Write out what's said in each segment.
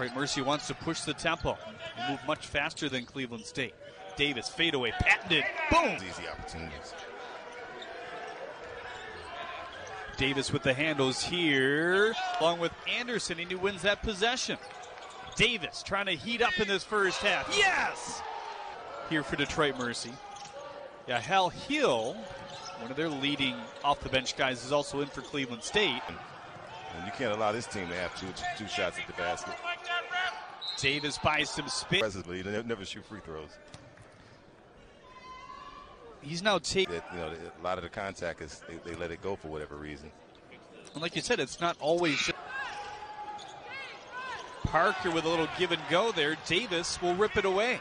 Detroit Mercy wants to push the tempo. Move much faster than Cleveland State. Davis fadeaway, patented, boom! Easy opportunities. Davis with the handles here, along with Anderson, and he wins that possession. Davis trying to heat up in this first half. Yes! Here for Detroit Mercy. Yeah, Hal Hill, one of their leading off the bench guys, is also in for Cleveland State. And you can't allow this team to have two two shots at the basket. Davis buys some spin. Presently, they never shoot free throws. He's now taking, you know, a lot of the contact is they, they let it go for whatever reason. and like you said, it's not always. Parker with a little give and go there. Davis will rip it away.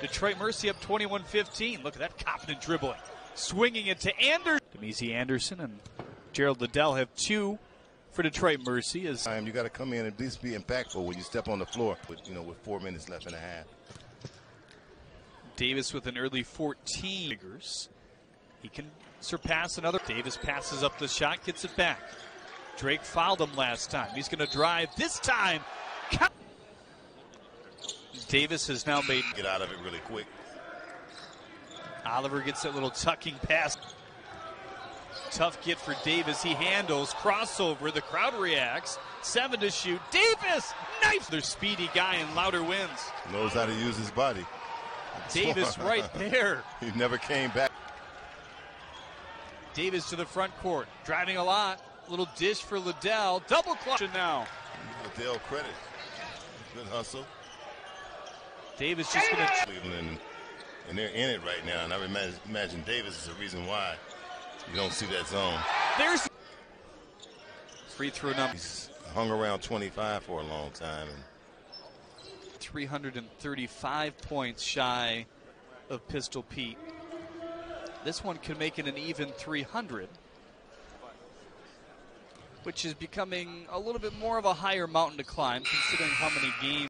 Detroit Mercy up 21 15. Look at that confident dribbling. Swinging it to Anderson. Damezi Anderson and Gerald Liddell have two for Detroit Mercy as Time you got to come in and at least be impactful when you step on the floor. With you know, with four minutes left and a half. Davis with an early 14 figures. He can surpass another. Davis passes up the shot, gets it back. Drake fouled him last time. He's going to drive this time. Davis has now made. Get out of it really quick. Oliver gets that little tucking pass. Tough get for Davis. He handles crossover. The crowd reacts. Seven to shoot. Davis knife. Their speedy guy and Lowder wins. Knows how to use his body. Davis right there. He never came back. Davis to the front court, driving a lot. Little dish for Liddell. Double clutch now. Liddell credit. Good hustle. Davis just going to. Cleveland, and they're in it right now. And I imagine, imagine Davis is the reason why you don't see that zone. There's free throw number He's hung around 25 for a long time. And 335 points shy of Pistol Pete. This one can make it an even 300, which is becoming a little bit more of a higher mountain to climb considering how many games.